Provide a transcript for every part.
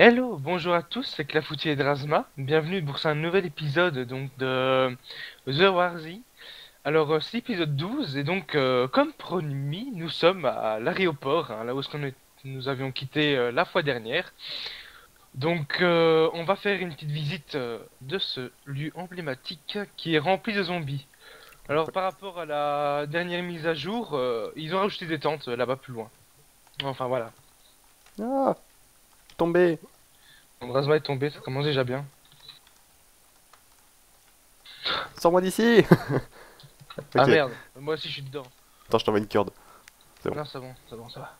2, 1. Hello, bonjour à tous, c'est Clafouti et Drasma. Bienvenue pour un nouvel épisode donc de The War Z. Alors, euh, c'est l'épisode 12, et donc, euh, comme promis, nous sommes à l'aéroport, hein, là où nous avions quitté euh, la fois dernière. Donc, on va faire une petite visite de ce lieu emblématique qui est rempli de zombies. Alors, par rapport à la dernière mise à jour, ils ont rajouté des tentes là-bas plus loin. Enfin, voilà. Ah Tombé Mon Drasma est tombé, ça commence déjà bien. Sors-moi d'ici Ah merde, moi aussi je suis dedans. Attends, je t'envoie une corde. C'est bon. Non, c'est bon, c'est bon, ça va.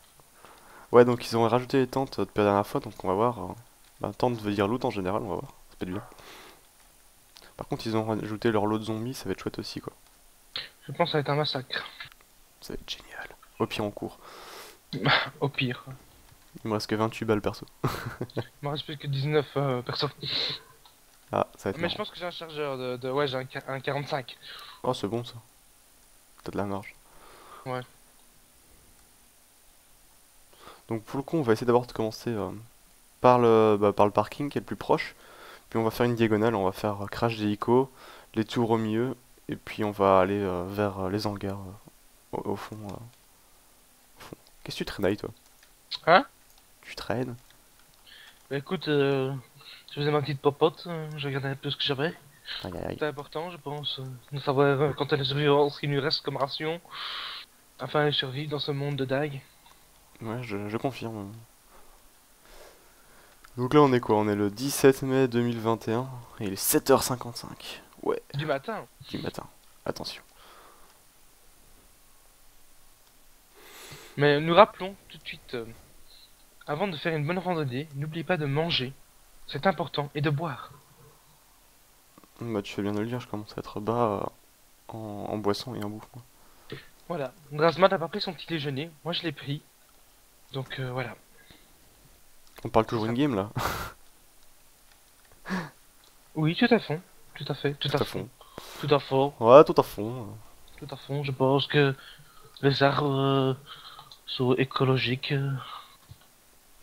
Ouais, donc ils ont rajouté les tentes depuis la dernière fois, donc on va voir. euh, Bah, tente veut dire loot en général, on va voir. Ça peut être bien. Par contre, ils ont rajouté leur lot de zombies, ça va être chouette aussi, quoi. Je pense que ça va être un massacre. Ça va être génial. Au pire, on court. Au pire. Il me reste que 28 balles perso. Il me reste plus que 19 euh, perso. Ah, ça va être Mais je pense que j'ai un chargeur de, de- Ouais, j'ai un, qua- un 45. Oh, c'est bon ça. T'as de la marge. Ouais. Donc pour le coup, on va essayer d'abord de commencer euh, par, le, bah, par le parking qui est le plus proche. Puis on va faire une diagonale, on va faire euh, crash d'hélico, les tours au milieu, et puis on va aller euh, vers les hangars au, au fond. Qu'est-ce que tu traînes, toi? Hein? Tu traînes Bah écoute, euh, je faisais ma petite popote, euh, je regardais un peu ce que j'avais. C'est important, je pense, euh, de savoir quant à la survivance qu'il nous reste comme ration. Afin de survivre dans ce monde de dague. Ouais, je, je confirme. Donc là, on est quoi? On est le 17 mai 2021, et il est 7h55. Ouais. Du matin. du matin. Attention. Mais nous rappelons tout de suite, euh, avant de faire une bonne randonnée, n'oubliez pas de manger. C'est important. Et de boire. Bah tu fais bien de le dire, je commence à être bas euh, en, en boisson et en bouffe. moi. Voilà. Drasma n'a pas pris son petit déjeuner. Moi, je l'ai pris. Donc, euh, voilà. On parle toujours une game là Oui, tout à fond. Tout à fait. Tout, à, fond. Tout à fond. Ouais, tout à fond. Tout à fond. Je pense que les arbres euh, sont écologiques.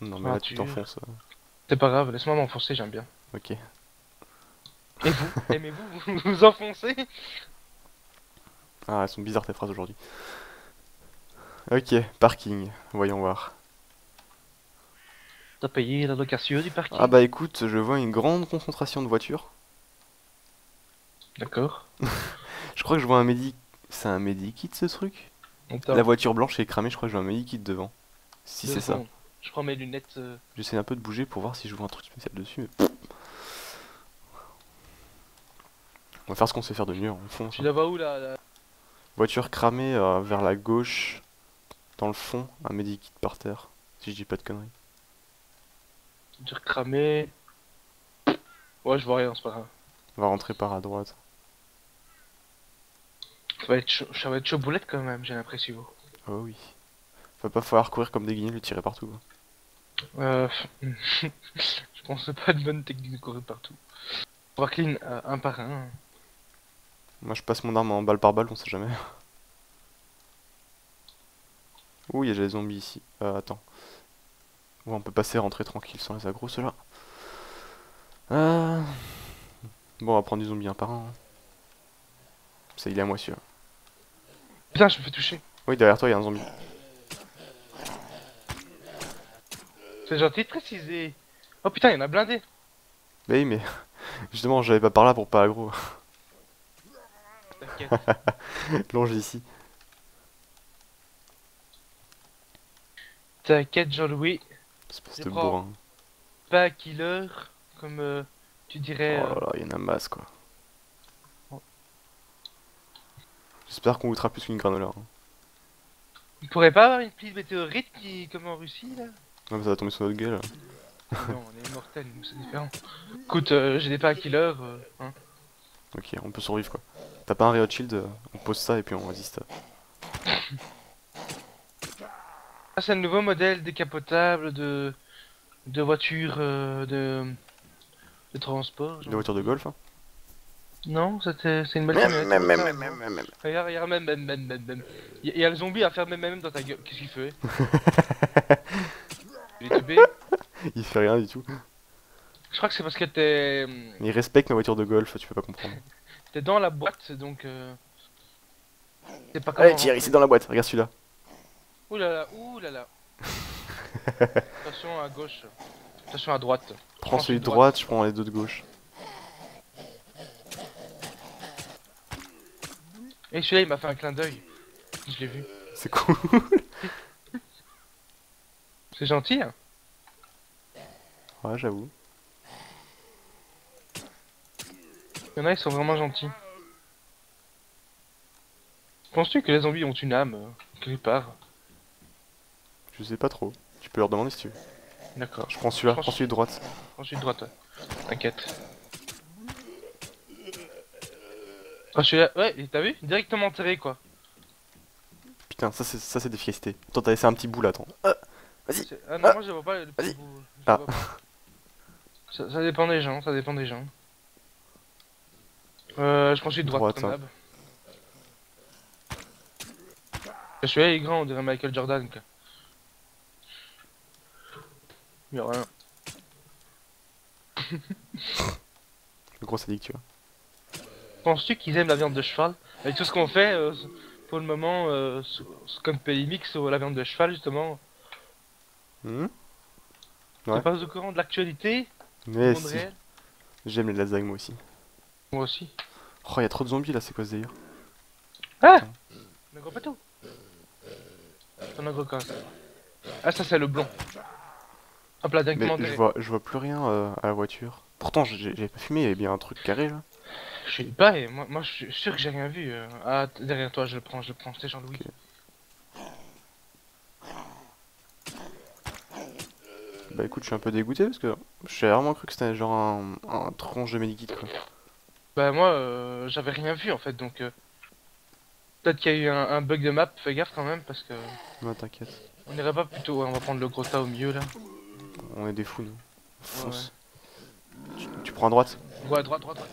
Non mais là tu t'enfonces. C'est pas grave, laisse-moi m'enfoncer, j'aime bien. Ok. Et vous Aimez-vous vous vous enfoncer? Ah, elles sont bizarres tes phrases aujourd'hui. Ok, parking. Voyons voir. T'as payé la location du parking? Ah bah écoute, je vois une grande concentration de voitures. D'accord. Je crois que je vois un médi... C'est un medikit ce truc? La voiture blanche est cramée, je crois que je vois un medikit devant. Si c'est ça. Je prends mes lunettes. euh, J'essaie un peu de bouger pour voir si je vois un truc spécial dessus. mais- On va faire ce qu'on sait faire de mieux, on fonce. Tu la vois où là, là Voiture cramée euh, vers la gauche, dans le fond, un medikit par terre, si je dis pas de conneries. Dire cramé. Ouais, je vois rien, c'est pas grave. On va rentrer par à droite. Ça va être chaud, ça va être chaud boulette quand même, j'ai l'impression. Oh oui. Va pas falloir courir comme des guignols et tirer partout. quoi. Euh... je pense que pas une bonne technique de courir partout. Clean euh, un par un. Moi je passe mon arme en balle par balle, on sait jamais. Ouh, il y a des zombies ici. Euh, attends. Ouais, on peut passer, rentrer tranquille sans les agros, ceux-là. Euh... Bon, on va prendre du zombie un par un. hein. C'est il est à moi celui-là. Putain, je me fais toucher. Oui, derrière toi, il y a un zombie. C'est gentil de préciser. Oh putain, il y en a blindé. Bah oui, mais justement, j'avais pas par là pour pas aggro. T'inquiète. Longe ici. T'inquiète, Jean-Louis. Espèce de bourrin. Pas killer, comme euh, tu dirais. Oh euh, là là, il y en a masse quoi. Oh. J'espère qu'on goûtera plus qu'une granola. Hein. Il pourrait pas avoir une pluie de météorites qui, comme en Russie là? Non, mais ça va tomber sur notre gueule. Non, on est immortel, nous c'est différent. Écoute, euh, j'ai des pas killer, euh, hein. Ok, on peut survivre quoi. T'as pas un Riot Shield, euh, on pose ça et puis on résiste. Ça, c'est le nouveau modèle décapotable de, de voiture euh, de, de transport. Des genre. voitures de golf. Hein. Non, c'était, c'est une belle camionnette. Même, même, même, même, même, même. Regarde, regarde, même, même, même, même, même. Il y, a le zombie à faire même, même dans ta gueule. Qu'est-ce qu'il fait? bébé. Il fait rien du tout. Je crois que c'est parce que t'es Il respecte ma voiture de golf, tu peux pas comprendre. t'es dans la boîte, donc... Euh... C'est pas comment... Allez, Thierry, c'est dans la boîte, regarde celui-là. Ouh là là, ouh là là. Attention à gauche. Attention à droite. Prends celui de droite, je prends les deux de gauche. Et celui-là, il m'a fait un clin d'œil. Je l'ai vu. C'est cool. C'est gentil, hein Ouais, j'avoue. Il y en a, ils sont vraiment gentils. Penses-tu que les zombies ont une âme, euh, quelque part? Je sais pas trop. Tu peux leur demander si tu veux. D'accord. Je prends celui-là, Prends prends celui de droite. Ensuite droite, ouais. T'inquiète. Ah, celui-là, ouais, t'as vu? Directement enterré, quoi. Putain, ça c'est ça c'est d'efficacité. Attends, t'as laissé un petit bout là, attends. Ah, Vas-y. Ah non, Ah. moi je vois pas le petit Vas-y. bout. je Ah. vois pas. Ça, ça dépend des gens, ça dépend des gens. Euh, je prends celui de droite, Droite, comme hein. d'hab. Celui-là il est grand, on dirait Michael Jordan, quoi. Y'a rien. Le gros sadique, tu vois. Penses-tu qu'ils aiment la viande de cheval? Avec tout ce qu'on fait, euh, pour le moment, euh, comme pays mix sur la viande de cheval, justement. Hmm T'es pas au courant de l'actualité? Mais si, j'aime les lasagnes moi aussi. Moi aussi. Oh, y a trop de zombies là, c'est quoi ce délire? Ah Un gros bateau? Un gros. Ah, ça c'est le blond. Hop là, Mais je vois, je vois plus rien euh, à la voiture. Pourtant, j'ai pas fumé, il y avait bien un truc carré là. Je sais pas, moi, moi je suis sûr que j'ai rien vu. euh. Ah, derrière toi, je le prends, je le prends. C'est Jean-Louis. Bah écoute, je suis un peu dégoûté parce que j'ai vraiment cru que c'était genre un, un tronche de medikit quoi. Bah, moi, euh, j'avais rien vu en fait, donc. euh, Peut-être qu'il y a eu un, un bug de map, fais gaffe quand même, parce que. Non, t'inquiète, On irait pas plutôt. ouais, on va prendre le gros tas au milieu là. on est des fous nous. Ouais, Fonce. Tu, tu prends à droite Ouais, droite, droite, droite.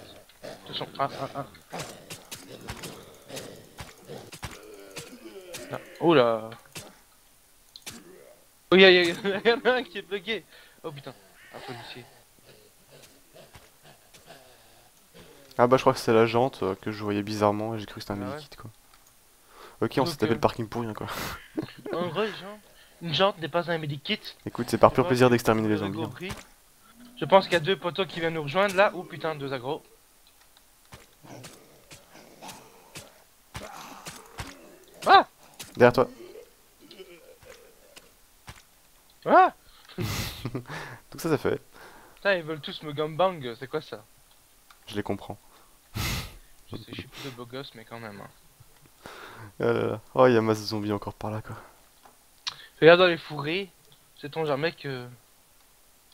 Attention, ah, ah, ah. Là. Oh là Oh, y'a a- un qui est bugué Oh putain, un policier. Ah bah je crois que c'est la jante euh, que je voyais bizarrement et j'ai cru que c'était un Ah ouais. quoi. Ok, on s'est tapé euh, le parking pour rien quoi. En vrai, genre, une jante n'est pas un medikit. Écoute, c'est par pur plaisir d'exterminer les zombies. hein. Je pense qu'il y a deux poteaux qui viennent nous rejoindre là. Oh putain, deux agros. Ah Derrière toi. Ah Donc ça, ça fait. Putain, ils veulent tous me gumbang, c'est quoi ça? Je les comprends. Je sais, je suis plus de beau gosse, mais quand même. hein. Ah là là. Oh, il y a masse de zombies encore par là quoi. Regarde dans les fourrés, sait-on jamais que.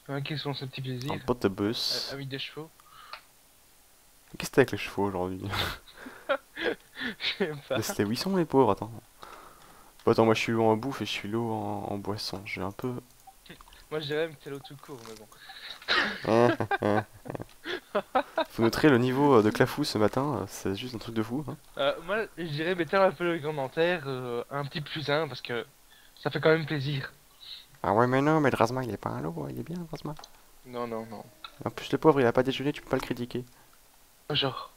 Hein, quels sont ces petits plaisirs Un pote de bus. Avec des chevaux? Qu'est-ce que t'as avec les chevaux aujourd'hui? Je sais pas. Laisse-les où ils sont les pauvres, attends. Bon, attends, moi je suis l'eau en bouffe et je suis l'eau en, en boisson. J'ai un peu. Moi je dirais même que c'est l'eau tout court, mais bon. Faut noter le niveau euh, de Clafou ce matin, euh, c'est juste un truc de fou. hein. Euh, moi je dirais mettez un peu le commentaire, euh, un petit plus un, parce que ça fait quand même plaisir. Ah ouais, mais non, mais Drasma il est pas un loup, il est bien Drasma. Non, non, non. En plus, le pauvre il a pas déjeuné, tu peux pas le critiquer. Genre.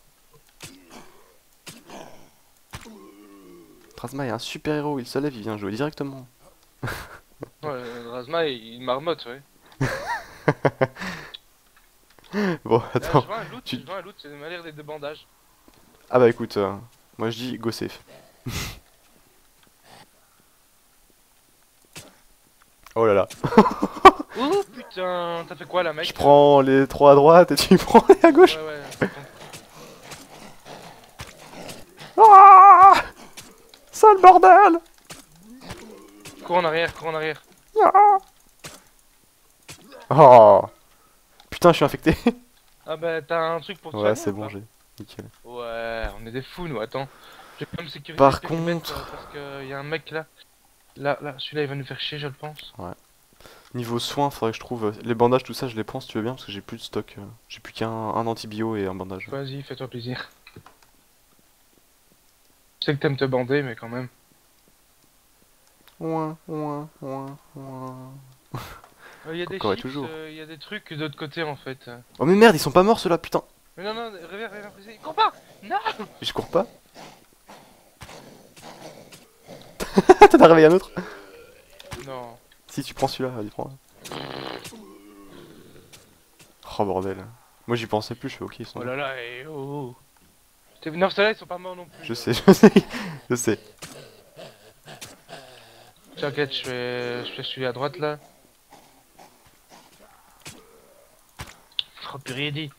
Drasma est un super héros, il se lève, il vient jouer directement. Ouais, euh, Razma il, marmotte, ouais. Bon, Là, je attends. vois un loot, tu- je vois un loot, c'est m'a l'air des deux bandages. Ah bah écoute, euh, moi je dis go safe. oh là là. Oh putain, t'as fait quoi là, mec Je prends les trois à droite et tu prends les à gauche. Ouais, ouais. Sale bordel Cours en arrière, cours en arrière. Ah Oh Putain, je suis infecté. Ah bah t'as un truc pour te ouais, c'est bon, pas? j'ai. Nickel. Ouais, on est des fous nous, attends. Je vais même sécuriser Par contre- euh, Parce qu'il y a un mec là. Là, là, celui-là il va nous faire chier, je le pense. Niveau soins, faudrait que je trouve. euh, Les bandages, tout ça, je les prends si tu veux bien, parce que j'ai plus de stock. euh, J'ai plus qu'un un antibio et un bandage. Vas-y, fais-toi plaisir. Je sais que t'aimes te bander, mais quand même. Ouin, ouin, ouin, ouin. Il y a des Encore et chips, toujours. il y a des trucs de l'autre côté en fait. Oh mais merde, ils sont pas morts ceux-là, putain Mais non, non, reviens, reviens, reviens. Cours pas Non Je cours pas T'en as réveillé un autre Non. Si tu prends celui-là, vas-y prends. Oh bordel. Moi j'y pensais plus, je fais ok, ils sont Oh là là, et oh, oh. Non, ceux-là ils sont pas morts non plus. Je sais, je sais, je sais. T'inquiète, je fais, je fais celui à droite là. Oh purée dit.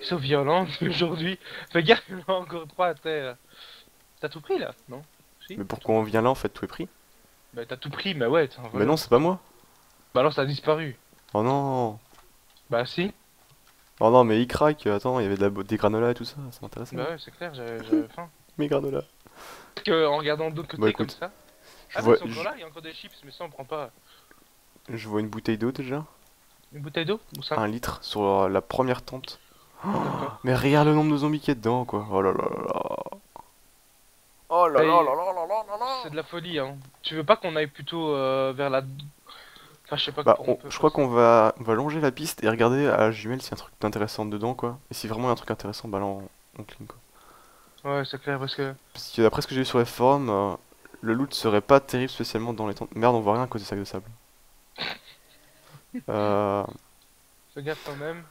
Ils sont violents aujourd'hui. Fais gaffe, il y en a encore trois à terre. T'as tout pris là Non? Si? Mais pourquoi on vient là en fait, tout est pris? Bah t'as tout pris, mais ouais. Mais non, c'est pas moi Bah alors ça a disparu. Oh non Bah si. Oh non, mais il craque, attends, il y avait de la, des granolas et tout ça, ça m'intéresse. Bah ouais, c'est clair, j'avais faim. Mes granolas. Parce que en regardant de l'autre côté Bah, comme écoute, ça. Je Ah vois, mais c'est encore je, là, il y a encore des chips, mais ça on prend pas. je vois une bouteille d'eau déjà. Une bouteille d'eau Ou ça? Un litre sur la première tente. D'accord. Mais regarde le nombre de zombies qu'il y a dedans, quoi. Oh là là là là. Oh là là là là là là là là. C'est de la folie, hein. Tu veux pas qu'on aille plutôt euh, vers la. Enfin, je sais pas Bah, on- je crois qu'on va, on va longer la piste et regarder à la jumelle s'il y a un truc d'intéressant dedans, quoi. Et si vraiment il y a un truc intéressant, bah là on, on clean, quoi. Ouais, c'est clair, parce que. Parce que d'après ce que j'ai vu sur les forums, euh, le loot serait pas terrible spécialement dans les tentes. Merde, on voit rien à cause des sacs de sable. Euh, Fais gaffe quand même.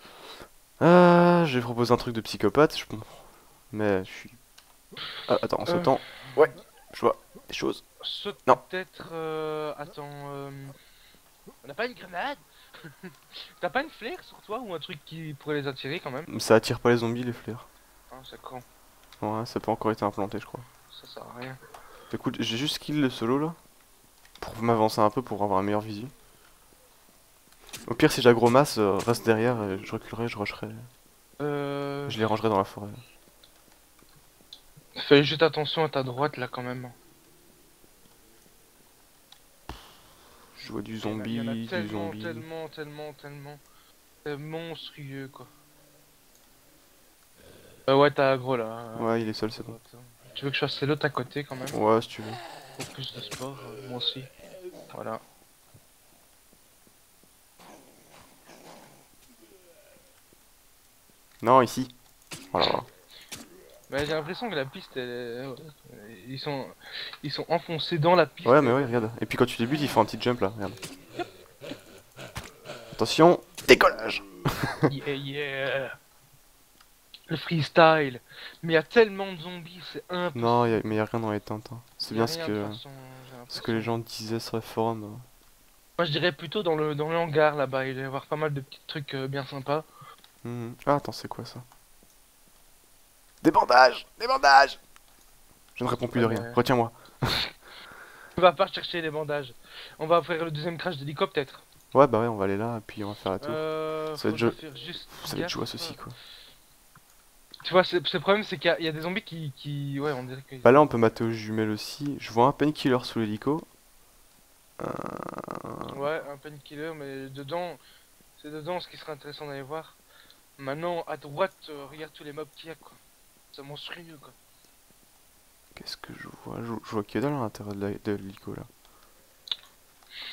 euh, je vais proposer un truc de psychopathe, je pense. Mais je suis. Ah, attends, en Euh. sautant. Ouais, je vois des choses. Saute Non. peut-être. euh, Attends. euh, On n'a pas une grenade T'as pas une flair sur toi ou un truc qui pourrait les attirer quand même Ça attire pas les zombies, les flares. Ah, c'est con. Ouais, ça peut encore été implanté, je crois. Ça sert à rien. Écoute, j'ai juste kill le solo là. Pour m'avancer un peu pour avoir un meilleur visu. Au pire, si j'aggro masse, euh, reste derrière et je reculerai, je rusherai. Euh. Je les rangerai dans la forêt. Fais juste attention à ta droite là quand même. Je vois du zombie, il y en a du tellement, zombie. tellement, tellement, tellement. C'est monstrueux quoi. Euh, ouais, t'as aggro là. Ouais, il est seul, c'est bon. Tu veux que je fasse l'autre à côté quand même? Ouais, si tu veux. Pour plus de sport, euh, moi aussi. Voilà. Non, ici. Voilà. Mais j'ai l'impression que la piste, elle ouais, ils sont, ils sont enfoncés dans la piste. Ouais, mais ouais, regarde. Et puis quand tu débutes, il fait un petit jump là, regarde. Attention, décollage Yeah, yeah. Le freestyle. Mais il y a tellement de zombies, c'est impossible. Non, y a- mais y a rien dans les tentes. hein. C'est bien ce que, ce que les gens disaient sur les forums. euh. Moi, je dirais plutôt dans le, dans le hangar là-bas. Il va y avoir pas mal de petits trucs euh, bien sympas. Mhm. Ah, attends, c'est quoi ça? Des bandages Des bandages Je ne réponds plus de rien. Retiens-moi. On va pas chercher les bandages. On va faire le deuxième crash d'hélicoptère. Ouais, bah ouais, on va aller là et puis on va faire la tour. Euh, Ça va être faire juste Ça va être gaffe. joué ceci quoi. Tu vois, c'est c'est le problème, c'est qu'il y, a- il y a des zombies qui, qui... Ouais, on dirait que... Bah là, on peut mater aux jumelles aussi. Je vois un painkiller sous l'hélico. Euh, Ouais, un painkiller, mais dedans... C'est dedans ce qui serait intéressant d'aller voir. Maintenant, à droite, euh, regarde tous les mobs qu'il y a, quoi. C'est monstrueux, quoi. Qu'est-ce que je vois je, je vois que dalle à l'intérieur de l'hélico là.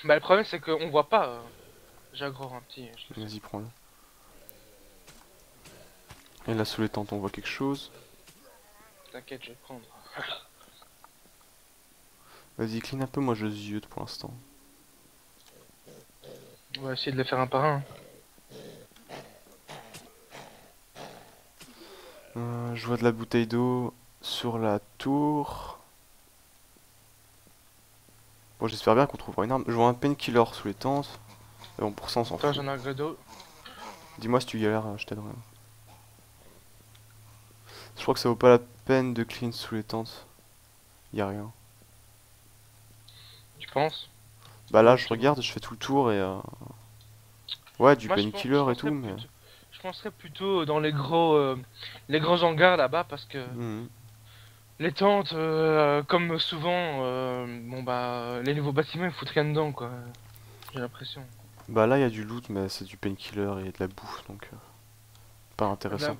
Bah, le problème, c'est qu'on voit pas. Euh... J'aggro un petit... Vas-y, prends-le. Et là, sous les tentes, on voit quelque chose. T'inquiète, je vais prendre. Vas-y, clean un peu, moi je ziote pour l'instant. On va essayer de les faire un par un. Euh, je vois de la bouteille d'eau sur la tour. Bon, j'espère bien qu'on trouvera une arme. Je vois un painkiller sous les tentes. Bon, pour ça, on s'en fout. j'en ai un grédo. Dis-moi si tu galères, je t'aiderai. Je crois que ça vaut pas la peine de clean sous les tentes. Y a rien. Tu penses? Bah là, je regarde, je fais tout le tour et. euh, Ouais, du painkiller et tout, mais. Je penserais plutôt dans les gros, euh, les grands hangars là-bas parce que Mhm. les tentes, euh, comme souvent, euh, bon bah, les nouveaux bâtiments ils foutent rien dedans quoi. J'ai l'impression. Bah là, il y a du loot, mais c'est du painkiller et de la bouffe, donc. Pas De la, intéressant.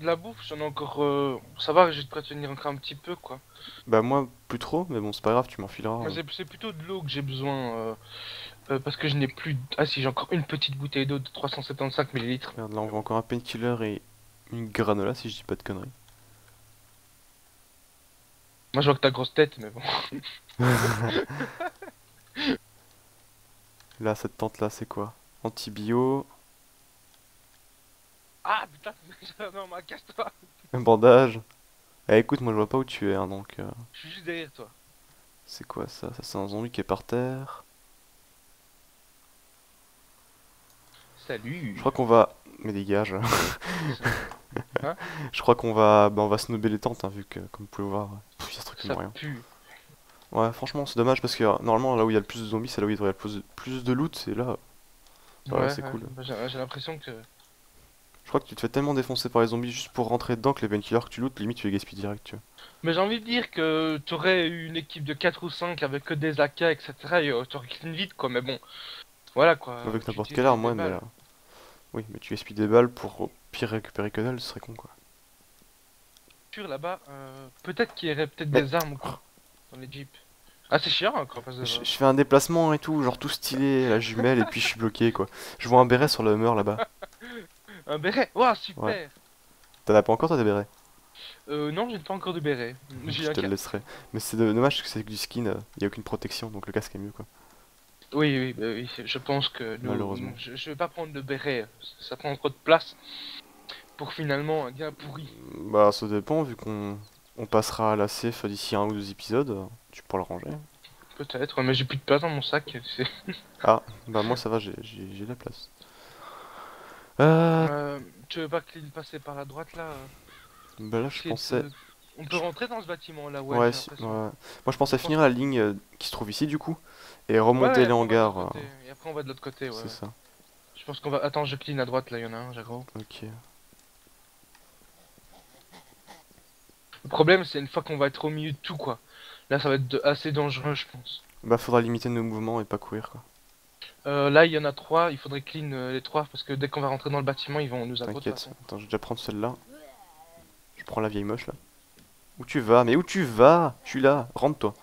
de la bouffe, j'en ai encore. euh, Ça va, j'ai de quoi tenir encore un petit peu quoi. Bah moi, plus trop, mais bon, c'est pas grave, tu m'enfileras. Hein. c'est c'est plutôt de l'eau que j'ai besoin. Euh, parce que je n'ai plus. Ah si, j'ai encore une petite bouteille d'eau de 375 millilitres. Regarde, là on voit encore un painkiller et une granola si je dis pas de conneries. Moi je vois que t'as grosse tête, mais bon. Là, cette tente là, c'est quoi? Antibio, Ah putain, non, mais casse-toi. un bandage. Eh écoute, moi je vois pas où tu es, hein, donc euh, Je suis juste derrière toi. c'est quoi ça? Ça c'est un zombie qui est par terre. Salut. Je crois qu'on va... Mais dégage. Hein Je crois qu'on va... Bah, on va snobber les tentes, hein, vu que, comme vous pouvez voir, pff, y a strictement Ça rien. pue. Ouais, franchement, c'est dommage parce que euh, normalement, là où il y a le plus de zombies, c'est là où il devrait y avoir le plus de, loot, c'est là. Ouais, c'est cool. bah, J'ai j'ai l'impression que. Je crois que tu te fais tellement défoncer par les zombies juste pour rentrer dedans que les painkillers que tu lootes, limite tu les gaspilles direct, tu vois. Mais j'ai envie de dire que t'aurais eu une équipe de 4 ou 5 avec que des AK, etc. Et euh, t'aurais clean vite quoi, mais bon. Voilà quoi. Avec n'importe quelle arme, ouais, mais. euh, Oui, mais tu gaspilles des balles pour au pire récupérer que dalle, ce serait con quoi. Là-bas, euh, peut-être qu'il y aurait peut-être Mais- des armes ou quoi. Dans les jeeps. Ah, c'est chiant quoi. Parce que, Je, je fais un déplacement et tout, genre tout stylé, la jumelle, et puis je suis bloqué quoi. Je vois un béret sur le Hummer là-bas. Un béret? Ouah, super Ouais. T'en as pas encore toi des bérets? Euh, non, j'ai pas encore de béret. Je te le laisserai. Mais c'est dommage que c'est du skin, il y a aucune protection, donc le casque est mieux quoi. Oui, oui, bah oui, je pense que nous- Malheureusement. Je, je vais pas prendre de béret, ça prend trop de place pour finalement un gars pourri. Bah ça dépend, vu qu'on on passera à la safe d'ici un ou deux épisodes, tu pourras le ranger. Peut-être, mais j'ai plus de place dans mon sac. Ah, bah moi ça va, j'ai de la place. Euh, Euh, tu veux pas clean passer par la droite là euh, bah là je de pensais... On peut rentrer dans ce bâtiment là, ouais. Si- ouais. Moi je pensais finir la ligne euh, qui se trouve ici du coup, et remonter ouais, les hangars. euh. Et après on va de l'autre côté, ouais. C'est ça, Je pense qu'on va. Attends, je clean à droite là, il y en a un, j'ai gros. ok. Le problème c'est une fois qu'on va être au milieu de tout quoi. Là ça va être de- assez dangereux je pense. Bah faudra limiter nos mouvements et pas courir quoi. Euh, là il y en a trois, il faudrait clean euh, les trois parce que dès qu'on va rentrer dans le bâtiment ils vont nous toute T'inquiète, attends, je vais déjà prendre celle-là. Je prends la vieille moche là. Où tu vas? Mais où tu vas? Je suis là, rentre-toi.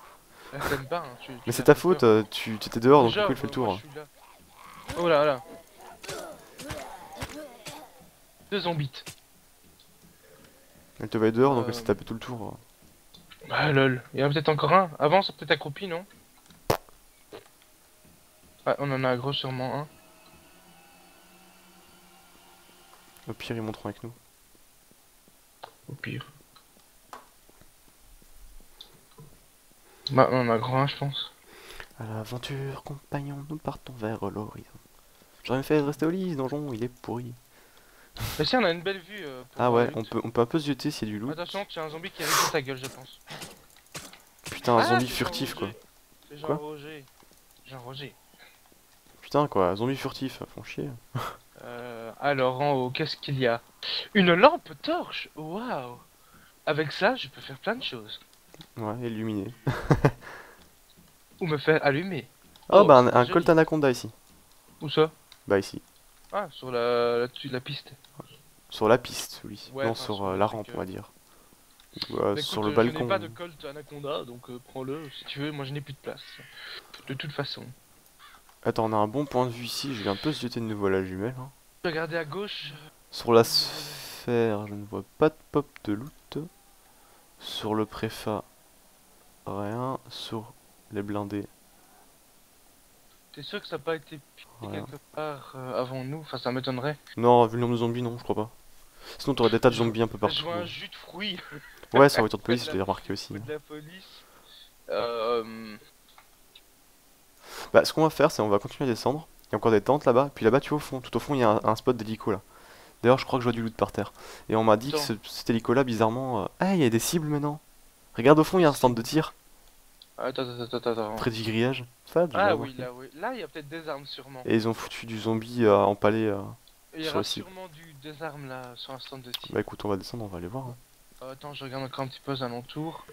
Là, t'aimes pas, hein, tu- tu Mais c'est ta faute, peur. euh, tu tu étais dehors donc du coup il fait le moi, tour. là. Oh là là. Deux zombies. Elle te voyait dehors donc Euh. elle s'est tapé tout le tour. Bah lol. Il y en a peut-être encore un. Avant c'est peut-être accroupi non? Ah on en a gros sûrement un. Au pire ils monteront avec nous. Au pire. Bah on a un je pense. À l'aventure, compagnon, nous partons vers l'horizon. J'aurais même fait rester au lit, ce donjon, il est pourri. Mais si on a une belle vue. euh, pour Ah ouais, on peut, on peut un peu se jeter a du loot. Attention, tu as un zombie qui arrive sur ta gueule je pense. Putain, un Ah, zombie c'est furtif quoi. C'est Quoi Jean Roger. Jean Roger. Putain quoi, zombie furtif, font chier. Euh, alors en haut, qu'est-ce qu'il y a? Une lampe torche Waouh Avec ça, je peux faire plein de choses. Ouais, illuminé. Ou me faire allumer. Oh, Oh, bah un. Colt Anaconda ici. Où ça? Bah ici. Ah, sur la, la, la piste. Sur la piste, oui. Ouais, non, enfin, sur euh, la rampe, on va dire. Ou, euh, Bah, sur le euh, Je balcon. n'ai pas de Colt Anaconda, donc euh, prends-le si tu veux. Moi, je n'ai plus de place. De toute façon. Attends, on a un bon point de vue ici. Je vais un peu se jeter de nouveau à la jumelle. hein. Regardez à gauche. Sur la sphère, je ne vois pas de pop de loot. Sur le préfa, rien. Sur les blindés, T'es sûr que ça n'a pas été piqué quelque part euh, avant nous? Enfin, ça m'étonnerait. Non, vu le nombre de zombies, non, je crois pas. Sinon, t'aurais des tas de zombies un peu Je partout. vois un jus de fruits. Ouais, c'est en voiture de police, je l'ai remarqué aussi. De la police. Euh, Bah, ce qu'on va faire, c'est on va continuer à descendre. Il y a encore des tentes là-bas. Puis là-bas, tu vois, au fond, tout au fond, il y a un, un spot d'hélico là. D'ailleurs, je crois que je vois du loot par terre. Et on m'a dit que ce- cet hélico là, bizarrement. euh, Ah, il y a des cibles maintenant. Regarde au fond, il y a un stand de tir. Attends, attends, attends, attends. Près du grillage. Fad, Ah oui, là, oui. Là, il y a peut-être des armes sûrement. Et ils ont foutu du zombie euh, empalé. euh. Il y sur aura sûrement du, des armes là sur un stand de tir. Bah écoute, on va descendre, on va aller voir. hein. Euh, attends, je regarde encore un petit peu aux alentours.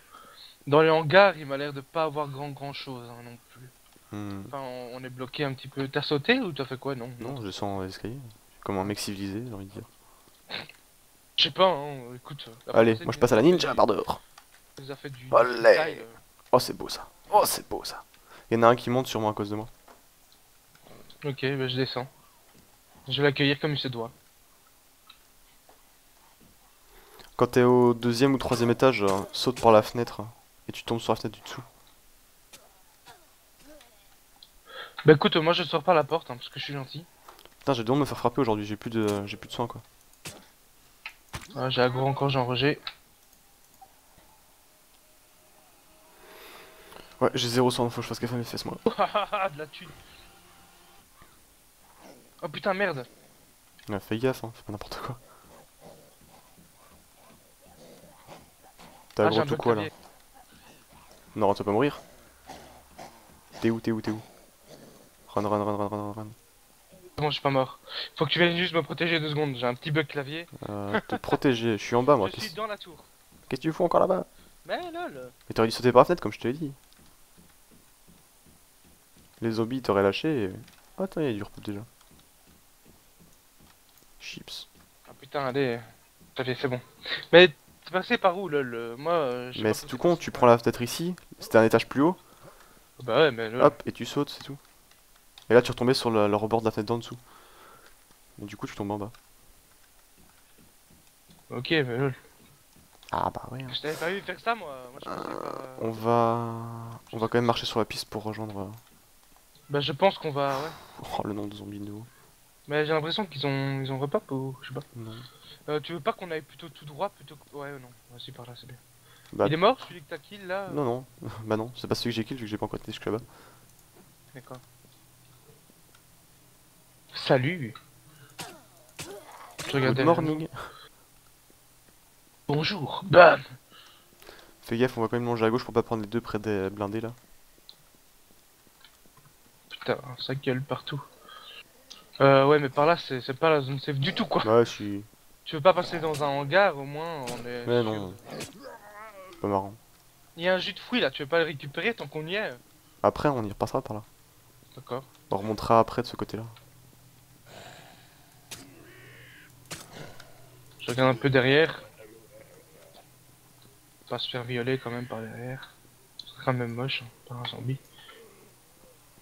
Dans les hangars, il m'a l'air de pas avoir grand grand chose hein, non plus. Hmm. Enfin, on, on est bloqué un petit peu. T'as sauté ou t'as fait quoi? Non, Non, je sens l'escalier. Comme un mec civilisé, j'ai envie de dire. Je sais pas, hein, écoute. Allez, moi je passe à la ninja par dehors. nous a fait du. Freestyle, euh. Oh, c'est beau ça. Oh, c'est beau ça. Il y en a un qui monte sur moi à cause de moi. Ok, bah je descends. Je vais l'accueillir comme il se doit. Quand t'es au deuxième ou troisième étage, euh, saute par la fenêtre et tu tombes sur la fenêtre du dessous. Bah écoute, moi je sors par la porte hein, parce que je suis gentil. Putain, don de me faire frapper aujourd'hui, j'ai plus de j'ai plus de soins quoi. Ah, j'ai aggro encore, j'ai enragé. Ouais, j'ai zéro soin, faut que je fasse gaffe à mes fesses moi. de la thune. Oh putain, merde. Ouais, fais gaffe, hein, fais pas n'importe quoi. T'as Ah, gros un tout quoi là. Non, tu vas pas mourir. T'es où, t'es où, t'es où? Run, run, run, run, run, run. Bon, je suis pas mort. Faut que tu viennes juste me protéger deux secondes. J'ai un petit bug clavier. Euh, te protéger, je suis en bas moi. je suis Qu'est-ce dans la tour. qu'est-ce que tu fous encore là-bas? Mais lol. Mais t'aurais dû sauter par la fenêtre comme je te l'ai dit. Les zombies t'auraient lâché et... Oh, attends, il y a du repos déjà. Chips. Ah putain, allez. Ça fait, c'est bon. Mais t'es passé par où lol? Moi, euh, Mais c'est tout con, tu prends la fenêtre ici, c'était un étage plus haut, Bah ouais, mais lol. hop, et tu sautes, c'est tout. Et là tu retombais sur le, le rebord de la fenêtre d'en dessous. Et du coup tu tombes en bas. Ok, mais lol. Ah bah ouais. hein. Je t'avais pas vu faire ça moi. Moi je euh, On va... On va quand même marcher sur la piste pour rejoindre... euh, Bah je pense qu'on va. Ouais. Oh, le nom de zombie de nouveau. Mais j'ai l'impression qu'ils ont ils ont repop ou je sais pas. Non. Euh, tu veux pas qu'on aille plutôt tout droit plutôt que. Ouais, non. Vas-y par là, c'est bien. Bah, Il est mort celui que t'as kill là Non, non. bah non, c'est pas celui que j'ai kill vu que j'ai pas encore été jusque là-bas. D'accord. Salut Je regarde Good morning. Bonjour Bam Fais gaffe, on va quand même manger à gauche pour pas prendre les deux près des blindés là. Putain, ça gueule partout. Euh, ouais, mais par là, c'est pas la zone safe du tout quoi. Ouais, je suis... Tu veux pas passer dans un hangar au moins on est. Mais sûr. non. C'est pas marrant. Il y a un jus de fruits là, tu veux pas le récupérer tant qu'on y est? Après, on y repassera par là. D'accord. On remontera après de ce côté-là. Je regarde un peu derrière. Pas se faire violer quand même par derrière. C'est quand même moche, hein, par un zombie.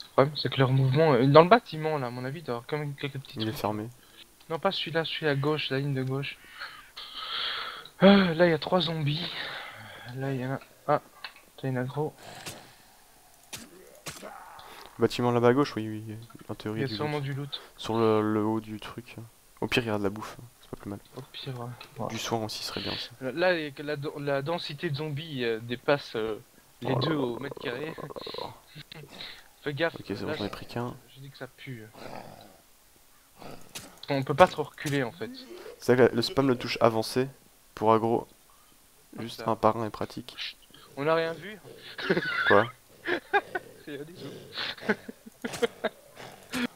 Le problème, c'est que leur mouvement. euh, Dans le bâtiment, là, à mon avis, il doit y avoir quand même quelques petits Il est fermé. Non, pas celui-là, celui à gauche, la ligne de gauche. Euh, là, il y a trois zombies. Là, il y en a. Ah, t'as une aggro. Bâtiment là-bas à gauche, oui, oui. En Il théorie, y a du sûrement loot. du loot. Sur le, le haut du truc. Au pire, il y a de la bouffe. C'est pas plus mal. Au pire, ouais. Ouais. Du soin aussi serait bien aussi. Là, a que la, la densité de zombies euh, dépasse euh, les Oh là deux là au là mètre là carré. là là là. Fais gaffe. Ok, c'est bon, là, j'en ai pris qu'un. J'ai dit que ça pue. On peut pas trop reculer en fait. C'est vrai que le spam le touche avancé pour aggro. Juste ça. un par un est pratique. On a rien vu. Quoi C'est.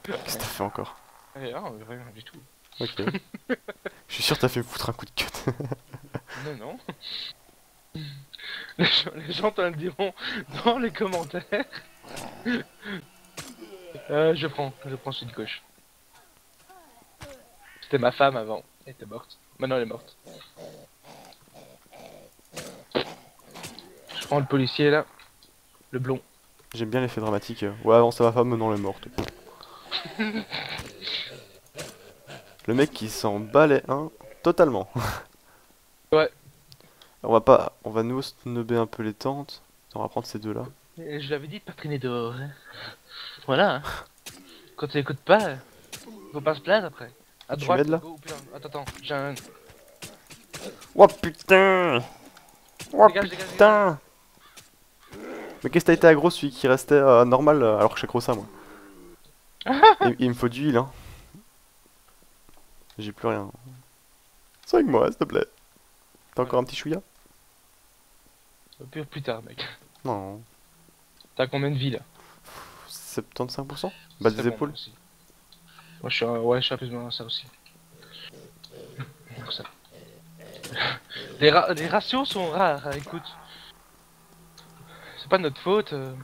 Qu'est-ce que t'as fait encore? Rien, rien du tout. Ok. Je suis sûr que t'as fait me foutre un coup de cut. Non, non. Les gens, les gens te le diront dans les commentaires. Euh, je prends, je prends celui de gauche. C'était ma femme avant, elle était morte. Maintenant elle est morte. Je prends le policier là, le blond. J'aime bien l'effet dramatique. Ouais, avant c'est ma femme, maintenant elle est morte. Le mec qui s'en balait un totalement. Ouais. On va pas, on va nous snubber un peu les tentes. On va prendre ces deux là. Je l'avais dit de pas traîner dehors. hein. Voilà. hein. Quand tu écoutes pas, faut pas se plaindre après. À Tu droite. là oh, attends, attends, j'ai un. Oh putain Oh Dégage, dégage, putain Mais qu'est-ce que t'as été aggro celui qui restait euh, normal euh, alors que j'ai gros ça moi? Il, il me faut du heal hein. J'ai plus rien. Soigne-moi s'il te plaît. T'as encore un petit chouïa? Plus, plus tard, mec. Non. T'as combien de vie là? 75% Bas des bon, épaules moi aussi. Moi je suis, un- ouais, je suis un peu dans ça aussi. Ça. Les, ra- les ratios sont rares, hein, écoute. C'est pas de notre faute. euh,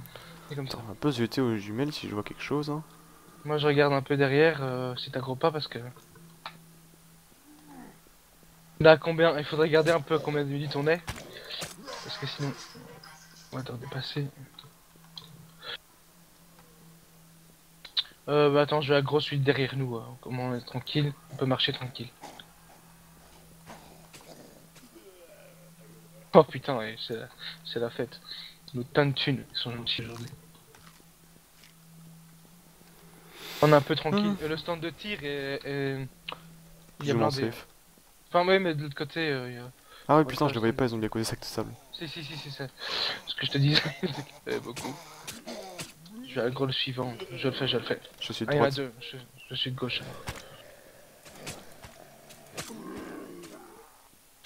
C'est comme ça. On va un peu zioter aux jumelles si je vois quelque chose. Hein. Moi je regarde un peu derrière euh, si t'aggro pas parce que. Là combien Il faudrait regarder un peu à combien de minutes on est. Parce que sinon. On va devoir dépasser. Euh, bah attends, je vais à grosse suite derrière nous. hein. Comment on est tranquille On peut marcher tranquille. Oh putain, ouais, c'est la, c'est la fête. Nos tas de thunes ils sont gentils aujourd'hui. On est un peu tranquille. Mhm. Euh, Le stand de tir est. est- Il y a blindé. safe. Enfin, ouais, mais de l'autre côté, euh, a. Ah ouais, putain, ça, je les voyais pas, ils ont côté des sacs de sable. Si, si, si, si, c'est ce que je te disais. avait beaucoup. Je vais gros le suivant. Je le fais, je le fais. Je suis de Ah, il y en a droite. deux. Je, je suis de gauche.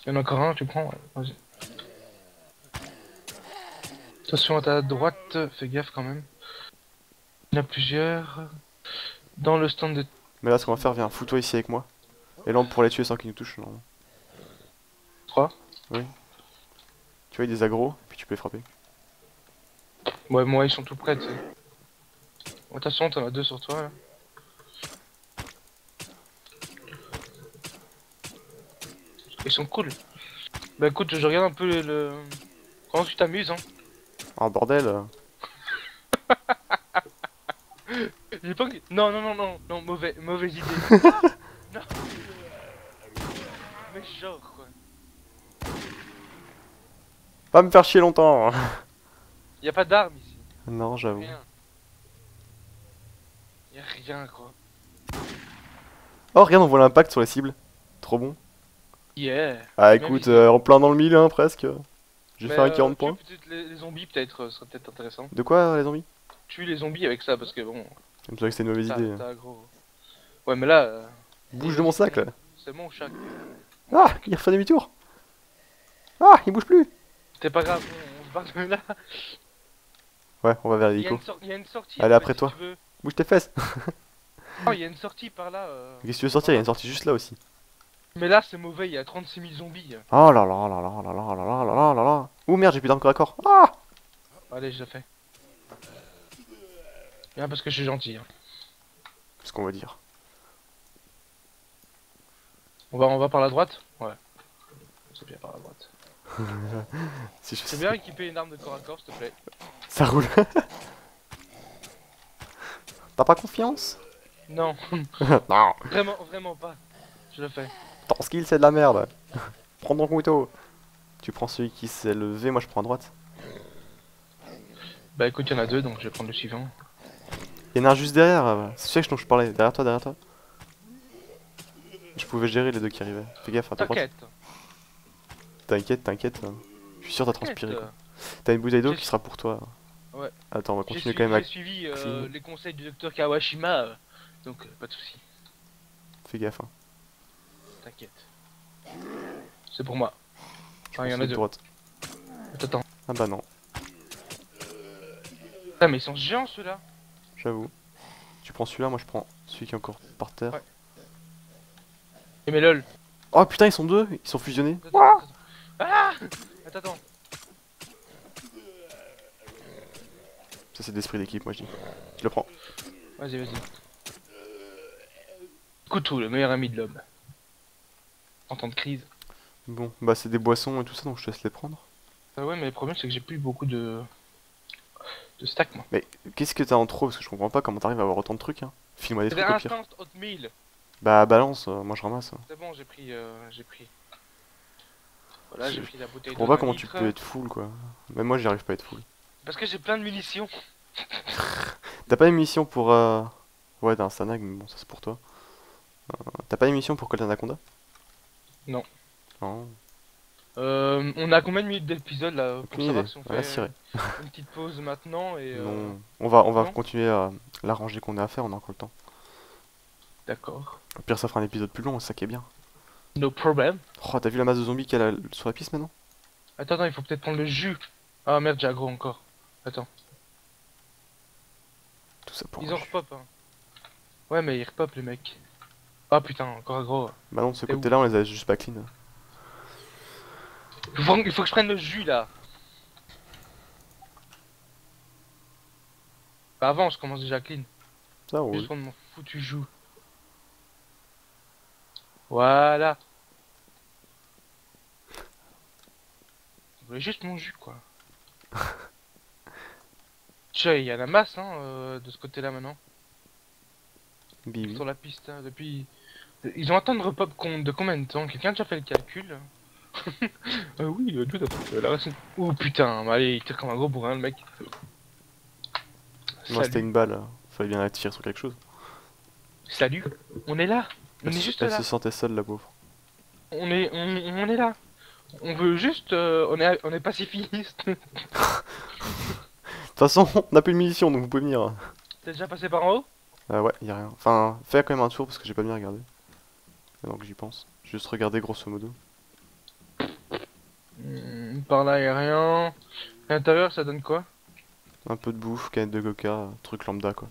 Il y en a encore un, tu prends ouais. Vas-y. Attention à ta droite, fais gaffe quand même. Il y en a plusieurs. Dans le stand de. Mais là, ce qu'on va faire, viens, fous-toi ici avec moi. Et là, on pourra les tuer sans qu'ils nous touchent. normalement. 3. Tu vois, il des agros, puis tu peux les frapper. Ouais, moi ils sont tout près, tu sais. Attention, t'en as deux sur toi là. Ils sont cool. Bah écoute, je regarde un peu le. le- Comment tu t'amuses, hein Ah, bordel. J'ai pas envie- Non, non, non, non, non, mauvais, mauvaise idée. genre, quoi. Va me faire chier longtemps Y a pas d'armes ici. Non, j'avoue. Rien. Y a rien, quoi. Oh, regarde, on voit l'impact sur les cibles. Trop bon. Yeah. Ah, écoute, euh, en plein dans le mille, hein, presque. Vais Mais, faire un euh, 40 tuer points. les, les zombies, peut-être, euh, serait peut-être intéressant. De quoi, les zombies? Tue les zombies avec ça, parce que bon. Que c'était une mauvaise idée. gros. Ouais, mais là. euh, Bouge de mon sac, là. C'est mon chat. Ah, il refait demi-tour. Ah, il bouge plus. C'est pas grave, on, se barre de là. Ouais, on va vers l'hélico. il y a une sortie. Allez, après si toi. Bouge tes fesses. Non, il y a une sortie par là. euh. Qu'est-ce que tu veux sortir? Il y a une sortie juste là aussi. Mais là, c'est mauvais, il y a 36 000 zombies. Oh là là là là là là là là là là là merde, j'ai plus d'armes corps à corps. Ah Allez, je le fais. Bien parce que je suis gentil. hein. Ce qu'on va dire. On va, on va par la droite Ouais. C'est bien par la droite. Si je C'est bien équiper une arme de corps à corps, s'il te plaît. Ça roule. T'as pas confiance? Non, Non. vraiment, vraiment pas. Je le fais. Ton skill c'est de la merde. Prends ton couteau. Tu prends celui qui s'est levé, moi je prends à droite. Bah écoute, il y en a deux, donc je vais prendre le suivant. Il y en a un juste derrière. C'est celui dont je parlais. Derrière toi, derrière toi. Je pouvais gérer les deux qui arrivaient. Fais gaffe droite. T'inquiète. T'inquiète, t'inquiète. euh, Je suis sûr t'as transpiré. quoi. T'as une bouteille d'eau qui sera pour toi. Ouais. Attends, on va continuer quand même à... j'ai suivi euh, les conseils du docteur Kawashima, euh, donc euh, pas de soucis. Fais gaffe. Hein. T'inquiète. C'est pour moi. Ah, il y en a de deux. droite. Attends. Ah bah non, Ah, mais ils sont géants ceux-là. j'avoue. Tu prends celui-là, moi je prends celui qui est encore par terre. Ouais. Et mais lol. Oh putain, ils sont deux, ils sont fusionnés. Attends, attends, attends. Ah Attends, attends. Ça c'est d'esprit d'équipe, moi je dis. Je le prends. Vas-y, vas-y. Couteau, le meilleur ami de l'homme. En temps de crise. Bon, bah c'est des boissons et tout ça, donc je te laisse les prendre. Ah ouais, mais le problème c'est que j'ai plus beaucoup de. de stack moi. Mais qu'est-ce que t'as en trop? Parce que je comprends pas comment t'arrives à avoir autant de trucs. Hein. File-moi des trucs au pire. Bah balance, euh, moi je ramasse. C'est bon, j'ai pris. euh, j'ai pris. Voilà, j'ai pris la bouteille Je comprends pas 20 comment tu peux être full quoi. Même moi j'y arrive pas à être full. Parce que j'ai plein de munitions. T'as pas une mission pour. Euh... Ouais, d'un Sanag, mais bon, ça c'est pour toi. Euh, T'as pas une mission pour Colt Anaconda? Non. Non. Euh, on a combien de minutes d'épisode là Pour savoir si on fait euh, une petite pause maintenant et. euh, Non. On va, on va non? continuer à la rangée qu'on a à faire, on a encore le temps. D'accord. Au pire, ça fera un épisode plus long, ça qui est bien. No problem. Oh, t'as vu la masse de zombies qu'il y a sur la piste maintenant? Attends, attends, il faut peut-être prendre le jus. Ah merde, j'ai aggro encore. Attends. Tout ça pour Ils en jus. repop, hein. Ouais, mais ils repop, les mecs. Ah putain, encore aggro. Bah non, de ce côté-là, on les a juste pas clean. Il faut, il faut que je prenne le jus là. Bah avant, je commence déjà clean. Ça roule. juste prendre mon foutu jus. Voilà. Je voulais juste mon jus quoi. Tiens, il y a la masse hein, euh, de ce côté-là maintenant. Bibi. sur la piste hein, depuis. Ils ont atteint de repop com- de combien de temps? Quelqu'un a déjà fait le calcul? Ah oui, le doute a la racine. Oh putain, bah allez, il tire comme un gros bourrin le mec. Moi, c'était une balle. Fallait bien la tirer sur quelque chose. Salut, on est là. On Elle, est se- juste elle là. se sentait seule, la pauvre. On est, on, on est là. On veut juste, euh, on est, on est pacifiste. De toute façon, on a plus de munitions, donc vous pouvez venir. T'es déjà passé par en haut? Euh, ouais, y a rien. Enfin, fais quand même un tour parce que j'ai pas bien regardé. Que j'y pense. Juste regarder grosso modo. Hmm, Par là, y a rien. À l'intérieur, ça donne quoi? Un peu de bouffe, canette de coca, truc lambda quoi.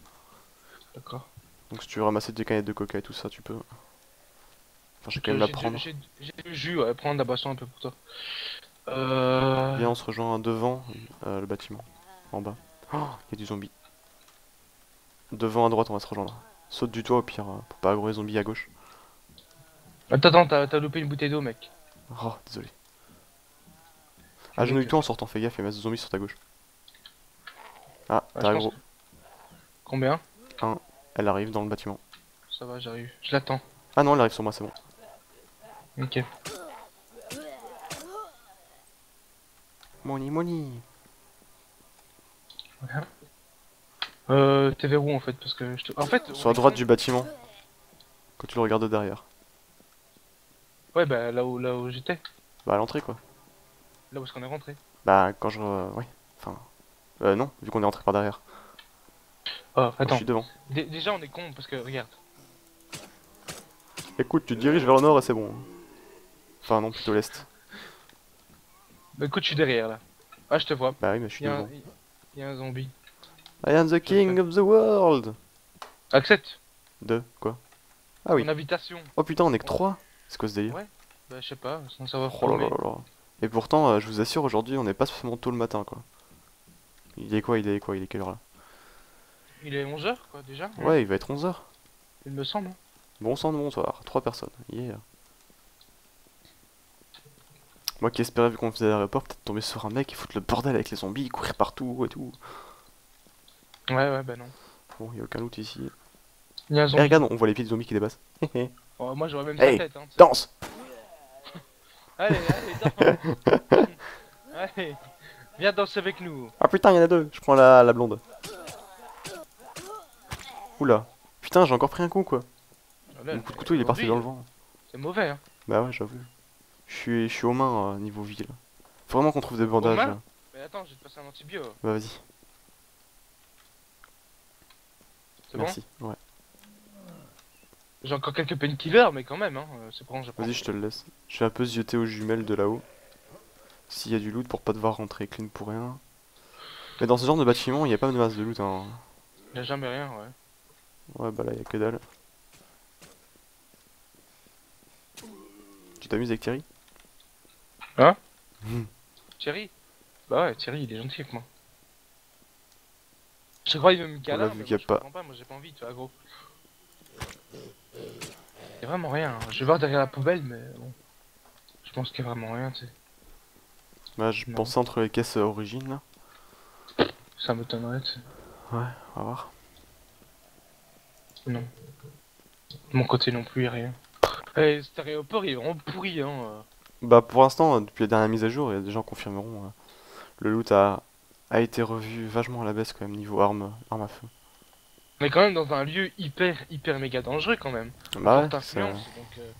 D'accord. Donc si tu veux ramasser des canettes de coca et tout ça, tu peux. Enfin, je vais quand même la prendre. J'ai du jus, ouais, prendre la boisson un peu pour toi. Euh... Viens, on se rejoint devant euh, le bâtiment. En bas. Oh, y a du zombie. Devant à droite, on va se rejoindre. Saute du toit au pire, euh, pour pas aggro les zombies à gauche. Attends, attends, t'as loupé une bouteille d'eau, mec. Oh, désolé. Agenouille-toi en sortant, fais gaffe, il y a masse de zombies sur ta gauche. Ah, Ah, t'as je aggro. Combien? Elle arrive dans le bâtiment. Ça va, j'arrive. Je l'attends. Ah non, elle arrive sur moi, c'est bon. Ok. Money, money. Euh, t'es vers où en fait? Parce que je te... En fait... Sur la droite du bâtiment. Quand tu le regardes de derrière. Ouais, bah là où, là où j'étais. Bah à l'entrée quoi. Là où est-ce qu'on est rentré? Bah quand je... ouais. Enfin... Euh non, vu qu'on est rentré par derrière. Oh, je attends. suis devant. Dé- Déjà, on est con parce que, regarde. Écoute, tu te diriges vers le nord et c'est bon. Enfin non, plutôt l'est. Bah écoute, je suis derrière là. Ah, je te vois. Bah oui, mais je suis Il y, a un... devant. il y a un zombie. I am the king of the world Accepte De quoi? Ah oui. Mon invitation. Oh putain, on est que 3 C'est quoi ce délire? Ouais. Bah, je sais pas, Oh là là mais- là là. Et pourtant, euh, je vous assure, aujourd'hui, on n'est pas spécialement tôt le matin quoi. Il est quoi? Il est quoi? Il est quelle heure là? Il est 11h quoi déjà Ouais, il va être 11h. Il me semble. hein. Bon sang de bonsoir, 3 personnes. Yeah. Moi qui espérais, vu qu'on faisait l'aéroport, peut-être tomber sur un mec et foutre le bordel avec les zombies, courir partout et tout. Ouais, ouais, bah non. Bon, y a aucun loot ici. Il y a un Eh, zombie. regarde, on voit les pieds de zombies qui dépassent. Oh, moi j'aurais même Hey, sa tête. Hein. Danse Allez, allez, danse. allez, viens danser avec nous. Ah putain, y en a deux Je prends la, la blonde. Oula. Putain, j'ai encore pris un coup quoi. Ah, là, Mon coup de couteau il est parti dans le vent. C'est mauvais, hein. Bah ouais, j'avoue. Je suis, je suis aux mains euh, niveau ville. Faut vraiment qu'on trouve des bandages. là. Mais attends, te passer un antibio. Bah vas-y, C'est bon merci. Ouais. J'ai encore quelques painkillers, mais quand même, hein. euh, C'est bon, prends. Vas-y, je te le laisse. Je vais un peu zioter aux jumelles de là-haut. S'il y a du loot pour pas devoir rentrer clean pour rien. Mais dans ce genre de bâtiment, il y a pas de masse de loot. Hein. Il y a jamais rien, ouais. Ouais, bah là, il y a que dalle. Tu t'amuses avec Thierry? Thierry? Bah ouais, Thierry, il est gentil avec moi. Je crois qu'il veut me vu mais a moi, je pas- comprends pas, moi j'ai pas envie, tu vois, gros. Y'a vraiment rien. hein. Je vais voir derrière la poubelle, mais bon. Je pense qu'il y a vraiment rien, tu sais. Bah, je Non. pensais entre les caisses euh, origines là. Ça m'étonnerait, tu sais. Ouais, on va voir. Non. De mon côté non plus, y a rien. Eh, cet aéroport, il est vraiment pourri, hein. euh. Bah, pour l'instant, euh, depuis la dernière mise à jour, et des gens confirmeront, euh, le loot a, a été revu vachement à la baisse quand même, niveau armes, armes à feu. On est quand même dans un lieu hyper, hyper méga dangereux quand même. Bah, Forte ouais, c'est- influence, donc, euh,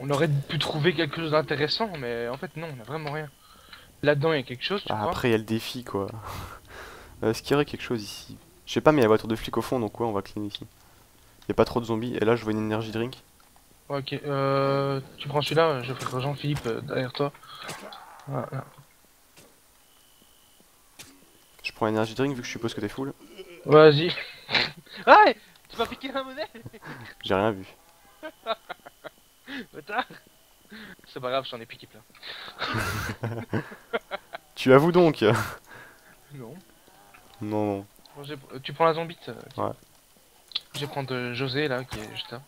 on aurait pu trouver quelque chose d'intéressant, mais en fait non, on a vraiment rien. Là-dedans, il y a quelque chose, tu Ah, crois? après, il y a le défi quoi. Est-ce qu'il y aurait quelque chose ici? Je sais pas, mais il y a la voiture de flic au fond, donc ouais, on va clean ici. Il y a pas trop de zombies, et là, je vois une énergie drink. Ouais, Ok, euh, tu prends celui-là, je ferai Jean-Philippe euh, derrière toi. Voilà. Je prends l'énergie drink vu que je suppose que t'es full. Vas-y. ah Tu m'as piqué la monnaie J'ai rien vu. Bâtard C'est pas grave, j'en ai piqué plein. Tu avoues donc Non. Non, non. J'ai- euh, tu prends la zombite Ouais. Je vais prendre euh, José là, qui est juste là.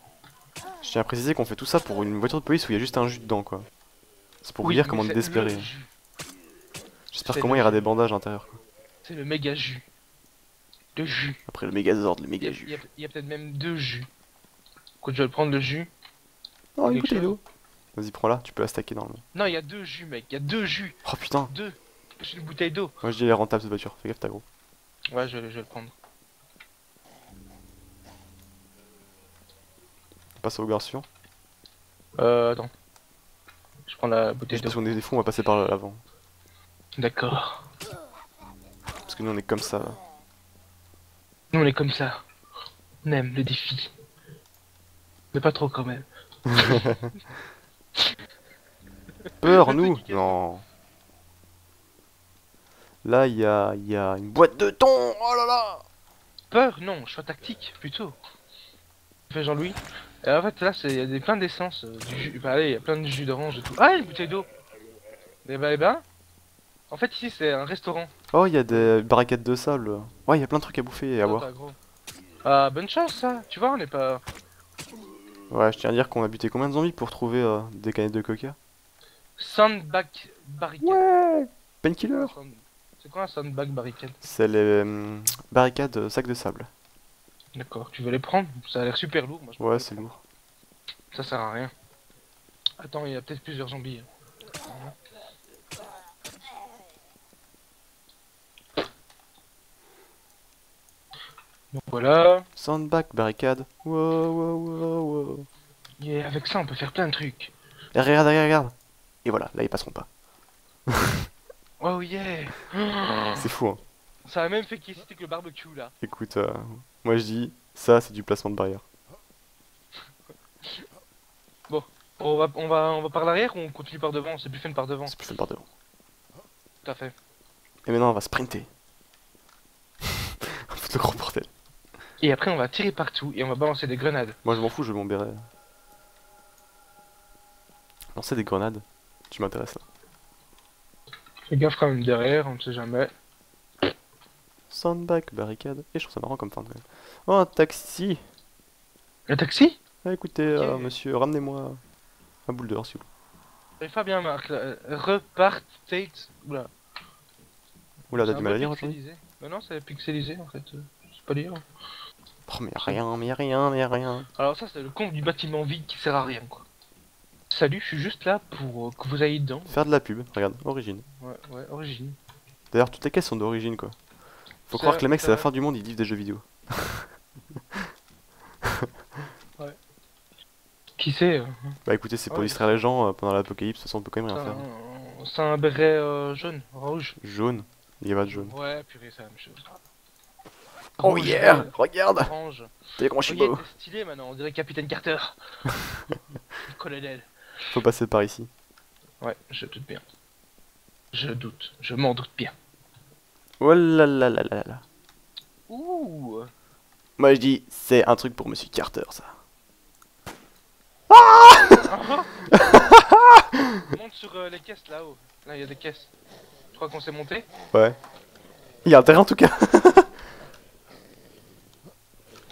Je tiens à préciser qu'on fait tout ça pour une voiture de police où il y a juste un jus dedans quoi. C'est pour vous dire comment on est désespéré. le. J'espère qu'au moins le il y aura des bandages à l'intérieur quoi. C'est le méga jus. De jus. Après le Megazord, le Il y méga jus. il y a- peut-être même deux jus. Écoute, je vais le prendre le jus. Oh, une bouteille d'eau. Vas-y, prends-la, tu peux la stacker dans le. Non, il y a deux jus, mec. Il y a deux jus. Oh putain, Deux. C'est une bouteille d'eau. moi je dis elle est rentable cette voiture, fais gaffe, t'as gros. Ouais, je, vais- je vais le prendre. Passe au suivant. Euh, attends. Je prends la bouteille Juste parce d'eau. qu'on est des fous, on va passer par l'avant. D'accord. Parce que nous on est comme ça. là. Nous, on est comme ça. On aime le défi. Mais pas trop quand même. Peur, nous Non. Là, il y a, il y a une boîte de thon Oh là là Peur, non, choix tactique, plutôt. Fait Jean-Louis. Et en fait, là, c'est- il y a des, plein d'essence. euh, du jus. Bah, allez, il y a plein de jus d'orange et tout. Ah, une bouteille d'eau Eh ben, eh ben. En fait, ici, c'est un restaurant. Oh, il y a des barricades de sable. Ouais, il y a plein de trucs à bouffer et à Toi, boire. Ah, bonne chance, ça. Tu vois, on n'est pas. Ouais, je tiens à dire qu'on a buté combien de zombies pour trouver euh, des canettes de coca? Sandbag barricade. Ouais Painkiller C'est quoi un sandbag barricade C'est les hum, barricades euh, sacs de sable. D'accord, tu veux les prendre? Ça a l'air super lourd. Moi, je Ouais, c'est lourd. Ça sert à rien. Attends, il y a peut-être plusieurs zombies. Donc voilà. Sandbag, barricade. Wow, wow, wow, wow. Et avec ça, on peut faire plein de trucs. Et regarde, regarde, regarde. Et voilà, là ils passeront pas. Oh yeah C'est fou, hein. Ça a même fait qu'il que le barbecue là. Écoute, euh, moi je dis, ça c'est du placement de barrière. On va, on va, on va par l'arrière ou on continue par devant? C'est plus fun par devant. C'est plus fait par devant. Tout à fait. Et maintenant on va sprinter. on fout le gros bordel. Et après, on va tirer partout et on va balancer des grenades. Moi je m'en fous, je veux mon béret. Lancer des grenades, tu m'intéresses là. Fais gaffe quand même derrière, on ne sait jamais. Sandbag, barricade. Et je trouve ça marrant comme fin de même. Oh, un taxi Le taxi? Ah, Écoutez, euh, monsieur, ramenez-moi un boule d'or s'il vous plaît. Fais pas bien, Marc. là. Repart State. Oula. Oula, t'as un du mal à lire aujourd'hui pixelisé. Non, c'est pixelisé en fait. euh, C'est pas lire. Oh, mais rien, mais rien, mais rien. Alors, ça, c'est le compte du bâtiment vide qui sert à rien quoi. Salut, je suis juste là pour euh, que vous ayez dedans. Faire de la pub, regarde, origine. Ouais, ouais, origine. D'ailleurs, toutes les caisses sont d'origine quoi. Faut croire que les mecs, c'est la fin du monde, ils vivent des jeux vidéo. Qui c'est euh, Bah écoutez, c'est pour Ouais. distraire les gens euh, pendant l'apocalypse, de toute façon, on peut quand même rien faire. un, c'est un béret euh, jaune, rouge. Jaune, il y a pas de jaune. Ouais, purée, c'est la même chose. Oh yeah Regarde Orange. Vu comment Oh je suis yeah, beau t'es stylé maintenant, on dirait Capitaine Carter. Colonel. Faut passer par ici. Ouais, je doute bien. Je doute, je m'en doute bien. Oh là là là là là. Ouh Moi je dis, c'est un truc pour Monsieur Carter ça. Monte sur euh, les caisses là-haut. Là, il y a des caisses. Tu crois qu'on s'est monté? Ouais. Il y a un terrain en tout cas.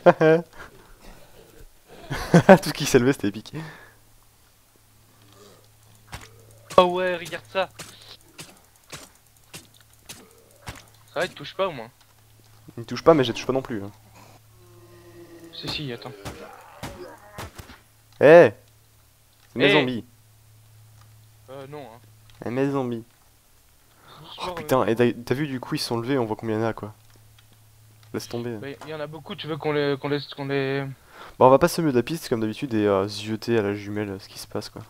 tout ce qui s'est levé c'était épique. Oh ouais, regarde ça Ça va, il te touche pas au moins. Il me touche pas mais je touche pas non plus. hein. Si, si, attends. Eh C'est mes Eh. zombies. Euh, non, hein. Eh, mes zombies. Oh putain, euh, et t'as t'as vu du coup ils se sont levés, on voit combien il y en a quoi. Laisse tomber. bah, Il y en a beaucoup, tu veux qu'on les, qu'on laisse, qu'on les... Bon, on va passer au milieu de la piste comme d'habitude et euh, zioter à la jumelle euh, ce qui se passe quoi.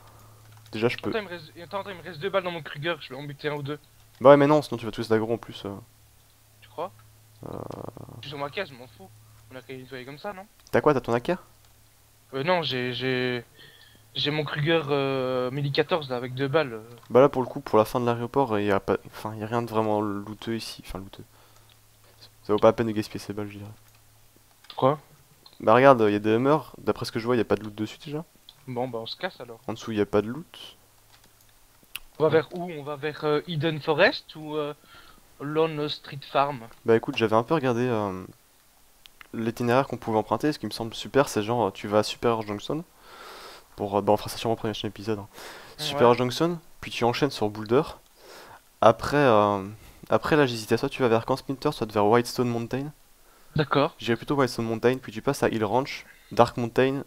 Déjà je peux. Attends, il me reste... attends, attends, il me reste deux balles dans mon Kruger, je vais en buter un ou deux. Bah ouais mais non, sinon tu vas tous d'aggro en plus. euh. Tu crois? Je suis sur ma case, je m'en fous. On a qu'à les nettoyer comme ça, non? T'as quoi T'as ton AK Euh, non, j'ai... J'ai j'ai mon Kruger euh, 1014 là, avec deux balles. euh. Bah là pour le coup pour la fin de l'aéroport il y a pas enfin il y a rien de vraiment looteux ici, enfin looteux. Ça vaut pas la peine de gaspiller ces balles je dirais. Quoi? Bah regarde, il y a des hummers, d'après ce que je vois, il y a pas de loot dessus déjà. Bon, bah on se casse alors. En dessous, il y a pas de loot. On va vers où? On va vers euh, Eden Forest ou euh, Lone Street Farm? Bah écoute, j'avais un peu regardé euh, l'itinéraire qu'on pouvait emprunter, ce qui me semble super, c'est genre tu vas à Super Junction pour euh, bah on fera ça sûrement au prochain épisode. hein. Super Ouais. Junction, puis tu enchaînes sur Boulder. Après euh, après là, j'hésitais soit tu vas vers Camp Splinter, soit vers Whitestone Mountain. D'accord. J'irai plutôt Whitestone Mountain, puis tu passes à Hill Ranch, Dark Mountain,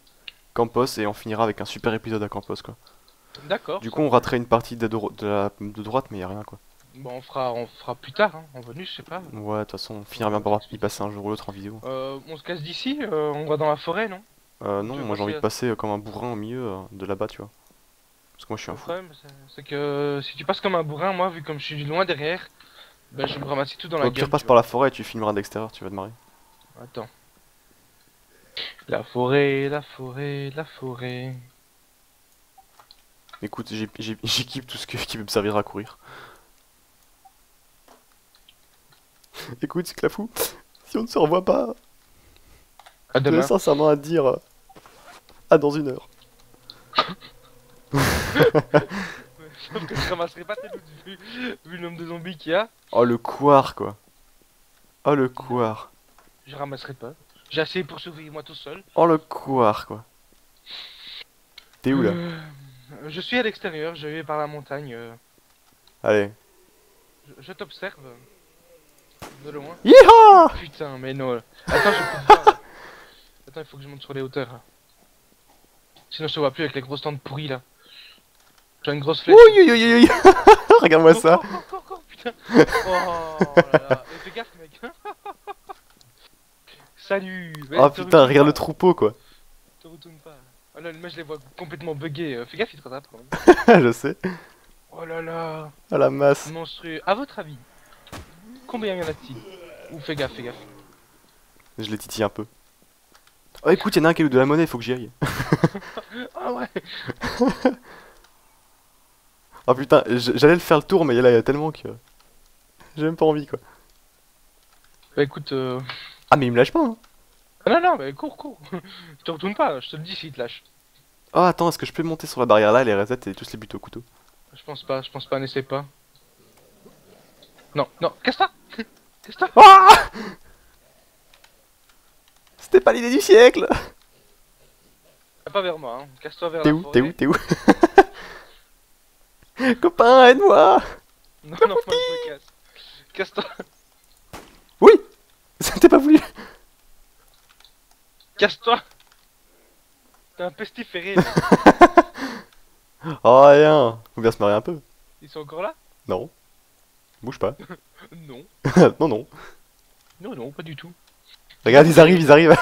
Campos, et on finira avec un super épisode à Campos, quoi. D'accord. Du coup, on raterait une partie de, dro- de, la- de droite, mais y a rien, quoi. Bon, on fera, on fera plus tard, hein, en bonus, je sais pas. Ouais, de toute façon, on finira bien par y passer un jour ou l'autre en vidéo. Euh, on se casse d'ici, euh, on va dans la forêt, non? Euh, non, moi j'ai envie de passer euh, comme un bourrin au milieu euh, de là-bas, tu vois. Parce que moi je suis un Le fou. problème, c'est- que si tu passes comme un bourrin, moi, vu comme je suis loin derrière, ben je vais me ramasser tout dans la gueule. tu par la forêt et tu filmeras d'extérieur, tu vas te marrer. Attends. La forêt, la forêt, la forêt. Écoute, j'équipe tout ce que- qui peut me servir à courir. Écoute, c'est fou. Si on ne se revoit pas, À je demain. sincèrement à dire. À dans une heure. Sauf que je ramasserai pas tes loot vu, vu le nombre de zombies qu'il y a. Oh le couard quoi. Oh le couard. Je ramasserai pas. J'ai assez pour survivre moi tout seul. Oh le couard quoi. T'es où là Euh, Je suis à l'extérieur, je vais par la montagne. euh, Allez. je je t'observe. De loin. Yeehaw Putain, mais non. Attends, je peux pas. Attends, il faut que je monte sur les hauteurs. Sinon, je te vois plus avec les grosses tentes pourries là. J'ai une grosse flèche. Ouh. Regarde-moi ça. Cours, cours, putain. Oh là là. Et fais gaffe, mec. Salut. Ouais, Oh putain, regarde le troupeau quoi. Te retourne pas. Oh là, moi je les vois complètement buggés. euh, Fais gaffe, il te rattrape. quand même. je sais. Oh là là. À la masse. Monstrueux. À votre avis, combien y en a-t-il? Ou fais gaffe, fais gaffe. Je les titille un peu. Oh écoute, y'en a un qui a eu de la monnaie, faut que j'y aille. Ah ouais. Oh putain, j'allais le faire le tour, mais là il y a tellement que. J'ai même pas envie quoi. Bah écoute. Euh... Ah, mais il me lâche pas hein. Ah non, non, mais cours, cours. je te retourne pas, je te le dis s'il te lâche. Oh attends, est-ce que je peux monter sur la barrière là, les reset et tous les buts au couteau? Je pense pas, je pense pas, n'essaie pas. Non, non, casse-toi Casse-toi Ah C'était pas l'idée du siècle Pas vers moi, hein. casse-toi vers T'es où T'es où T'es où? Copain, aide-moi Non, non, moi je me casse. Casse-toi, C'était pas voulu casse-toi T'es un pestiféré. Oh rien Faut bien se marrer un peu. Ils sont encore là Non. Bouge pas. Non. non, non. Non, non, pas du tout. Regarde, ils arrivent, ils arrivent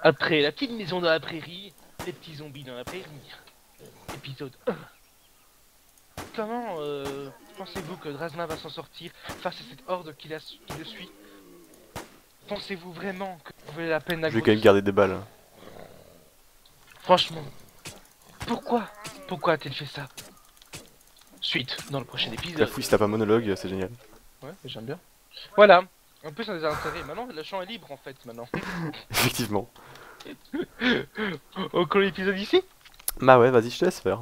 Après, la petite maison dans la prairie, les petits zombies dans la prairie. Épisode 1. Comment euh, pensez-vous que Drasma va s'en sortir face à cette horde qui, la- qui le suit? Pensez-vous vraiment que ça valait la peine Je vais quand même garder des balles. Franchement, pourquoi Pourquoi a-t-il fait ça? Suite dans le prochain La épisode. fouille, si t'as pas monologue, c'est génial. Ouais, j'aime bien. Voilà. En plus, on a des intérêts. Maintenant, le champ est libre en fait. Maintenant. Effectivement. On clôt l'épisode ici Bah ouais, vas-y, je te laisse faire.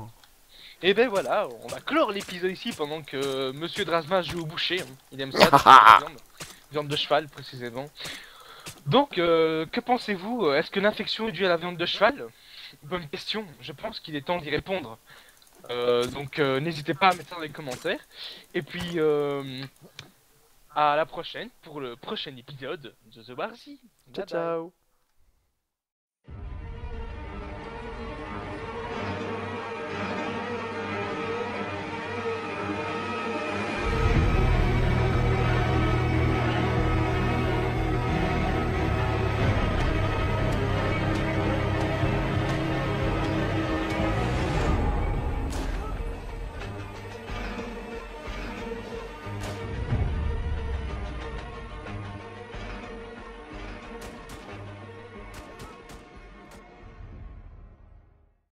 Et ben voilà, on va clore l'épisode ici pendant que euh, Monsieur Drasma joue au boucher. hein. Il aime ça, la viande. viande de cheval précisément. Donc, euh, que pensez-vous Est-ce que l'infection est due à la viande de cheval? Bonne question, je pense qu'il est temps d'y répondre. Euh, donc, euh, n'hésitez pas à mettre ça dans les commentaires. Et puis, euh, à la prochaine pour le prochain épisode de The Warzy. Ciao, ciao